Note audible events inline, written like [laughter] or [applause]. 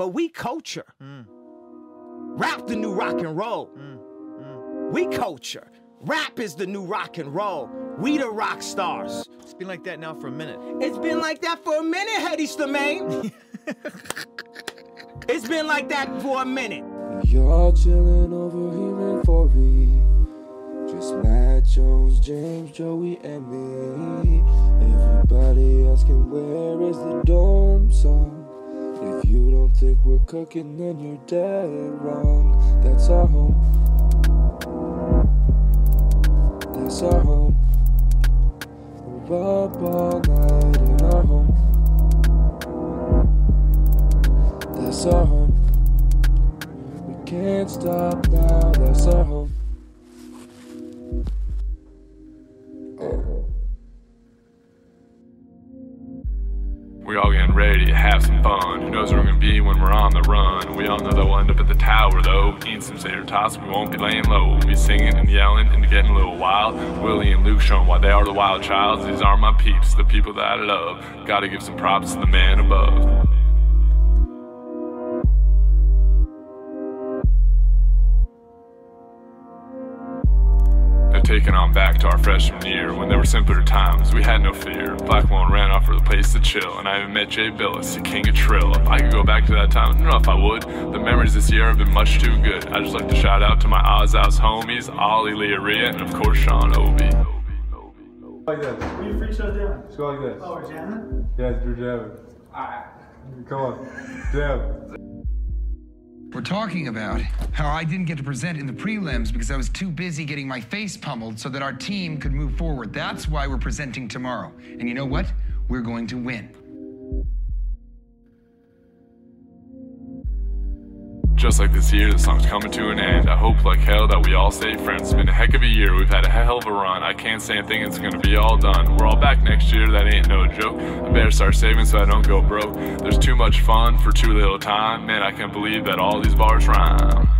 but we culture. Mm. Rap the new rock and roll. Mm, mm. We culture. Rap is the new rock and roll. We the rock stars. It's been like that now for a minute. It's been like that for a minute, Hedi Slimane. [laughs] it's been like that for a minute. You're chilling over here in 4 Just Matt Jones, James, Joey, and me. Everybody asking where is the dorm song? Think we're cooking, then you're dead wrong. That's our home. That's our home. We're up all night in our home. That's our home. We can't stop now. That's our home. To have some fun. Who knows where we're gonna be when we're on the run? We all know that we'll end up at the tower though. Eating some tater tots, we won't be laying low. We'll be singing and yelling and getting a little wild. Willie and Luke showing why they are the wild childs. These are my peeps, the people that I love. Gotta give some props to the man above. They're taking on back to our freshman year when there were simpler times. We had no fear. Black one ran off for the place to chill, and I even met Jay Billis, the king of trill. If I could go back to that time, I don't know if I would. The memories this year have been much too good. I just like to shout out to my Oz House homies, Ollie Learia, and of course Sean Obi. Like this. What are you freak shows doing? Just go like this. Oh, we're jamming? Yeah, you're jamming. Alright. Come on. Jam. We're talking about how I didn't get to present in the prelims because I was too busy getting my face pummeled so that our team could move forward. That's why we're presenting tomorrow. And you know what? We're going to win. Just like this year, the song's coming to an end. I hope like hell that we all stay friends. It's been a heck of a year, we've had a hell of a run. I can't say anything, it's gonna be all done. We're all back next year, that ain't no joke. I better start saving so I don't go broke. There's too much fun for too little time. Man, I can't believe that all these bars rhyme.